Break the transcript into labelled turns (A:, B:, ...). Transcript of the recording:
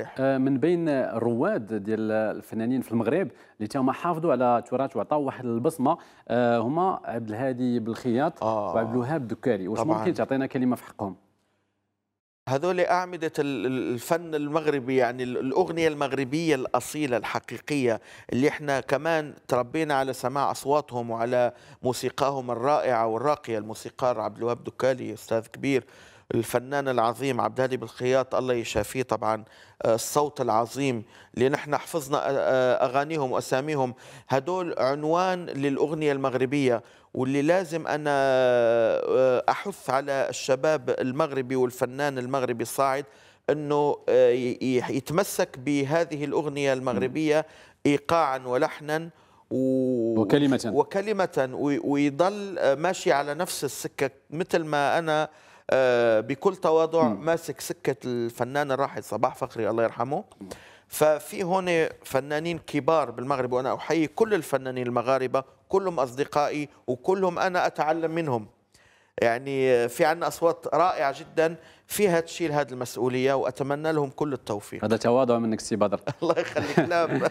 A: آه، من بين الرواد ديال الفنانين في المغرب اللي تاهما حافظوا على التراث وعطاو واحد البصمة. آه، هما عبد الهادي بالخياط
B: آه.
A: وعبد الوهاب الدكاري. واش. ممكن تعطينا كلمة في حقهم؟
B: هذول أعمدة ال- ال- الفن المغربي يعني ال- الأغنية المغربية الأصيلة الحقيقية اللي إحنا كمان تربينا على سماع أصواتهم وعلى موسيقاهم الرائعة والراقية. الموسيقار عبد الوهاب دكالي أستاذ كبير. الفنان العظيم عبد الهادي بالخياط الله يشافيه طبعا آه، الصوت العظيم اللي نحن حفظنا آه، آه، أغانيهم وأساميهم هدول عنوان للأغنية المغربية واللي لازم أنا آه، أحث على الشباب المغربي والفنان المغربي الصاعد ي- يتمسك بهذه الأغنية المغربية إيقاعا ولحنا و...
A: وكلمة.
B: وكلمة وي- ويضل ماشي على نفس السكة مثل ما أنا بكل تواضع. ماسك سكة الفنان الراحل صباح فخري الله يرحمه. ففي هون فنانين كبار بالمغرب وأنا أحيي كل الفنانين المغاربة كلهم أصدقائي وكلهم أنا أتعلم منهم. يعني في عنا أصوات رائعة جدا فيها تشيل هذه المسؤولية وأتمنى لهم كل التوفيق.
A: هذا تواضع منك سي بدر.
B: الله يخليك لا.